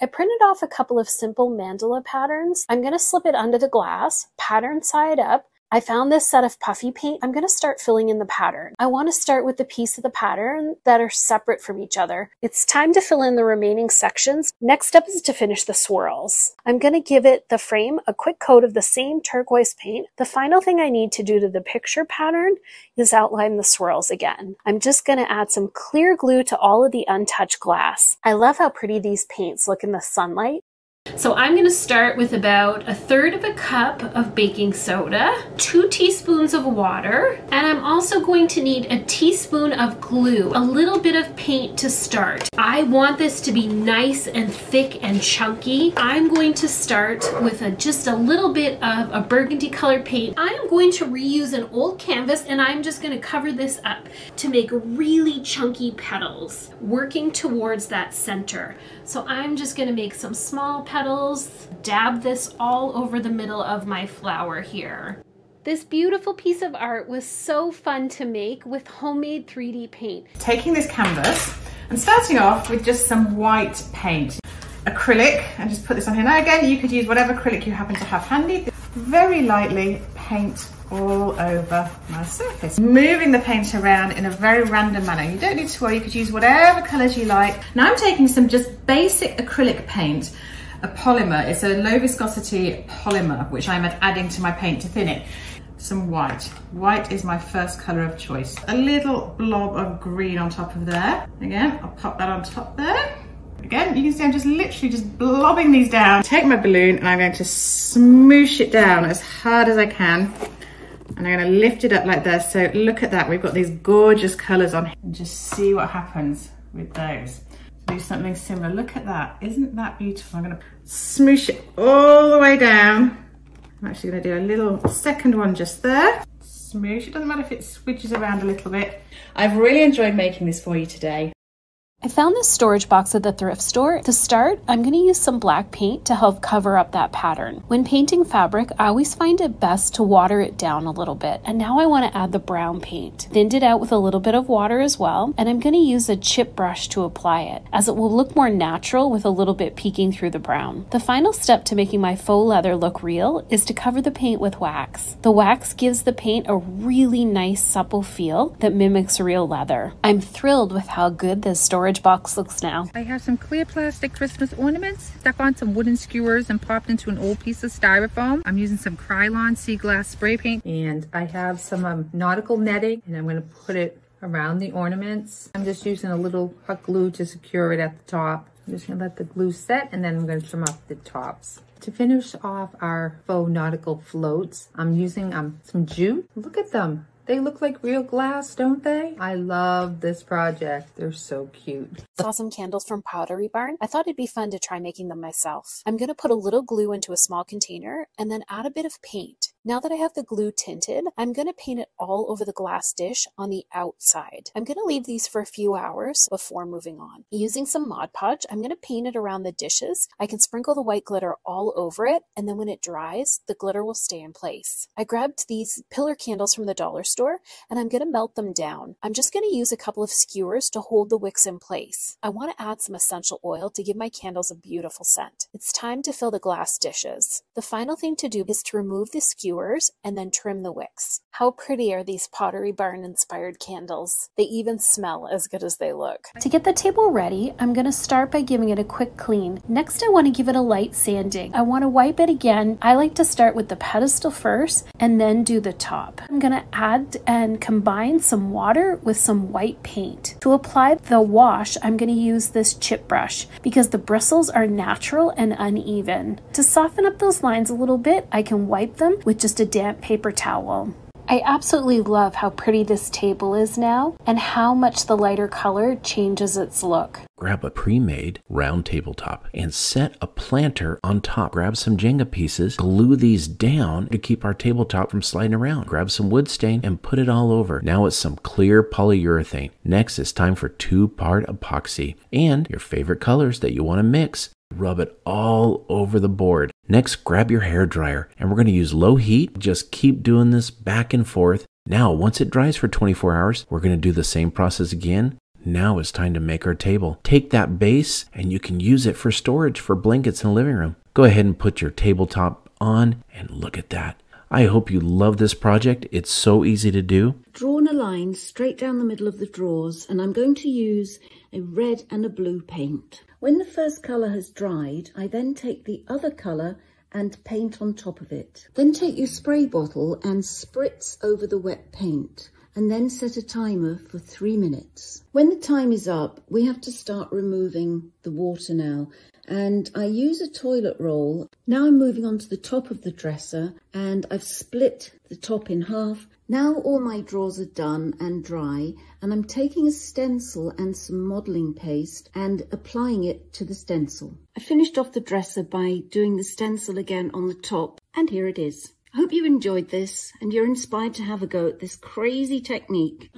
I printed off a couple of simple mandala patterns. I'm going to slip it under the glass, pattern side up, I found this set of puffy paint. I'm going to start filling in the pattern. I want to start with the piece of the pattern that are separate from each other. It's time to fill in the remaining sections. Next step is to finish the swirls. I'm going to give it the frame a quick coat of the same turquoise paint. The final thing I need to do to the picture pattern is outline the swirls again. I'm just going to add some clear glue to all of the untouched glass. I love how pretty these paints look in the sunlight. So I'm going to start with about a third of a cup of baking soda, two teaspoons of water, and I'm also going to need a teaspoon of glue, a little bit of paint to start. I want this to be nice and thick and chunky. I'm going to start with a, just a little bit of a burgundy colored paint. I am going to reuse an old canvas and I'm just going to cover this up to make really chunky petals, working towards that center. So I'm just going to make some small petals, dab this all over the middle of my flower here. This beautiful piece of art was so fun to make with homemade 3D paint. Taking this canvas and starting off with just some white paint. Acrylic, and just put this on here. Now again, you could use whatever acrylic you happen to have handy. Very lightly paint all over my surface. Moving the paint around in a very random manner. You don't need to worry, you could use whatever colors you like. Now I'm taking some just basic acrylic paint, a polymer. It's a low viscosity polymer, which I'm adding to my paint to thin it. Some white. White is my first color of choice. A little blob of green on top of there. Again, I'll pop that on top there. Again, you can see I'm just literally just blobbing these down. Take my balloon and I'm going to smoosh it down as hard as I can and I'm going to lift it up like this. So look at that. We've got these gorgeous colors on and just see what happens with those. Do something similar. Look at that. Isn't that beautiful? I'm going to smoosh it all the way down. I'm actually going to do a little second one just there. Smoosh. It doesn't matter if it switches around a little bit. I've really enjoyed making this for you today. I found this storage box at the thrift store. To start, I'm going to use some black paint to help cover up that pattern. When painting fabric, I always find it best to water it down a little bit. And now I want to add the brown paint. Thinned it out with a little bit of water as well. And I'm going to use a chip brush to apply it, as it will look more natural with a little bit peeking through the brown. The final step to making my faux leather look real is to cover the paint with wax. The wax gives the paint a really nice supple feel that mimics real leather. I'm thrilled with how good this storage storage box looks now. I have some clear plastic Christmas ornaments stuck on some wooden skewers and popped into an old piece of styrofoam. I'm using some Krylon sea glass spray paint and I have some um, nautical netting and I'm going to put it around the ornaments. I'm just using a little hot glue to secure it at the top. I'm just going to let the glue set and then I'm going to trim off the tops. To finish off our faux nautical floats, I'm using um, some jute. Look at them. They look like real glass, don't they? I love this project. They're so cute. Saw some candles from Pottery Barn. I thought it'd be fun to try making them myself. I'm going to put a little glue into a small container and then add a bit of paint. Now that I have the glue tinted, I'm going to paint it all over the glass dish on the outside. I'm going to leave these for a few hours before moving on. Using some Mod Podge, I'm going to paint it around the dishes. I can sprinkle the white glitter all over it, and then when it dries, the glitter will stay in place. I grabbed these pillar candles from the dollar store, and I'm going to melt them down. I'm just going to use a couple of skewers to hold the wicks in place. I want to add some essential oil to give my candles a beautiful scent. It's time to fill the glass dishes. The final thing to do is to remove the skewers skewers and then trim the wicks. How pretty are these Pottery Barn inspired candles? They even smell as good as they look. To get the table ready, I'm going to start by giving it a quick clean. Next, I want to give it a light sanding. I want to wipe it again. I like to start with the pedestal first and then do the top. I'm going to add and combine some water with some white paint. To apply the wash, I'm going to use this chip brush because the bristles are natural and uneven. To soften up those lines a little bit, I can wipe them with just a damp paper towel. I absolutely love how pretty this table is now and how much the lighter color changes its look. Grab a pre-made round tabletop and set a planter on top. Grab some Jenga pieces, glue these down to keep our tabletop from sliding around. Grab some wood stain and put it all over. Now it's some clear polyurethane. Next it's time for two-part epoxy and your favorite colors that you want to mix. Rub it all over the board. Next, grab your hair dryer and we're going to use low heat. Just keep doing this back and forth. Now, once it dries for 24 hours, we're going to do the same process again. Now it's time to make our table. Take that base and you can use it for storage for blankets in the living room. Go ahead and put your tabletop on and look at that. I hope you love this project. It's so easy to do. Drawn a line straight down the middle of the drawers and I'm going to use a red and a blue paint. When the first colour has dried, I then take the other colour and paint on top of it. Then take your spray bottle and spritz over the wet paint and then set a timer for three minutes. When the time is up, we have to start removing the water now and I use a toilet roll. Now I'm moving on to the top of the dresser and I've split the top in half. Now all my drawers are done and dry and I'm taking a stencil and some modelling paste and applying it to the stencil. I finished off the dresser by doing the stencil again on the top and here it is. I hope you enjoyed this and you're inspired to have a go at this crazy technique.